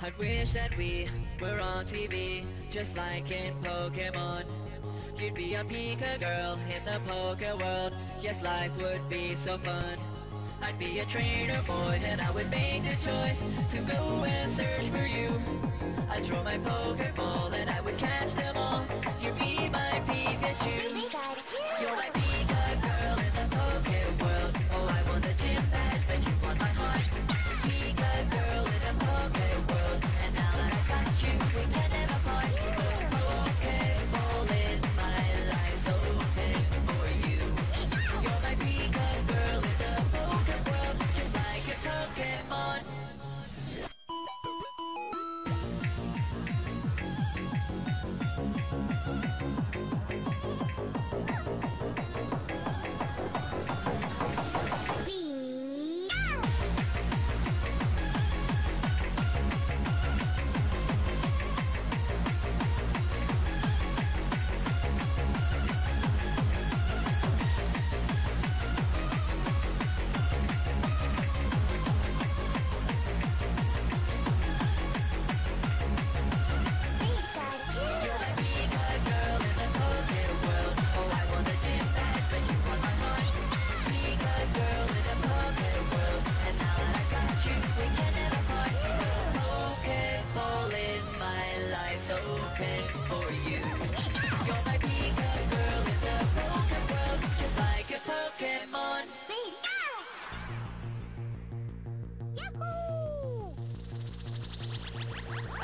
I wish that we were on TV, just like in Pokemon. You'd be a Pika girl in the Poke world, yes life would be so fun. I'd be a trainer boy and I would make the choice to go and search for you. I'd throw my Pokeball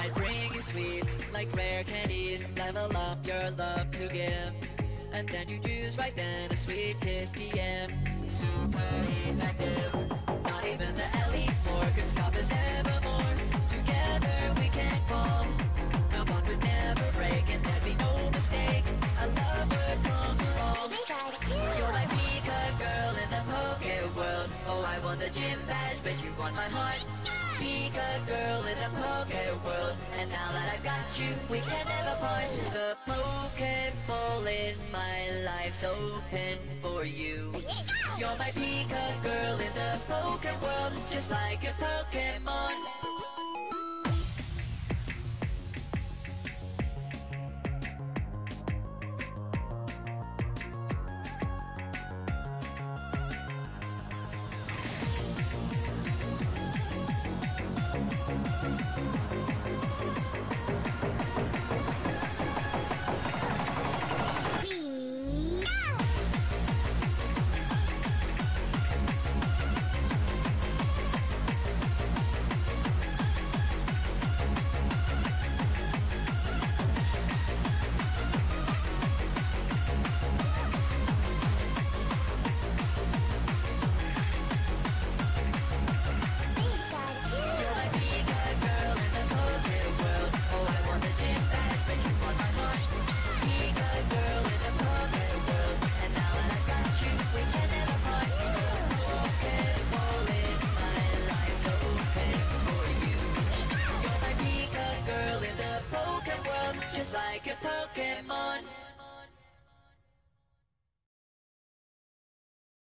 I bring you sweets like rare candies. Level up your love to give. And then you choose right then a sweet kiss DM Super effective. Not even the elite four can stop us evermore. Together we can fall. No bond would never break and there'd be no mistake. A love would conquer all. You're my Pika girl in the Poke world. Oh, I want the gym badge, but you want my heart Pika girl in the Poke world And now that I've got you, we can never part The Pokeball in my life's open for you. You're my Pika girl in the Poke world Just like a Pokemon